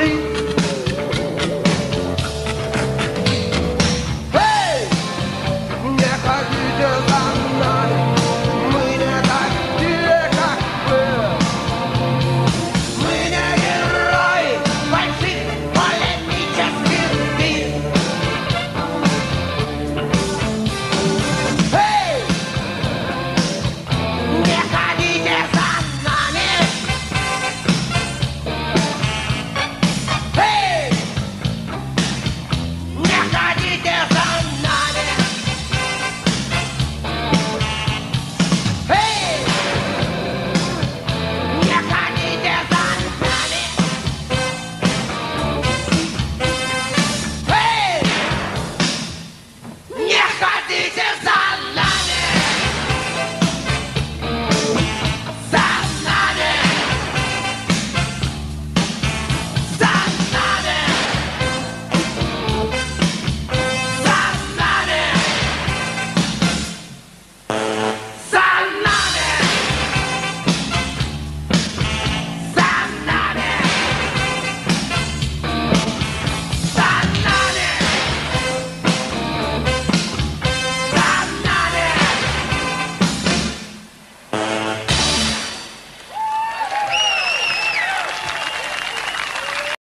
Charlie.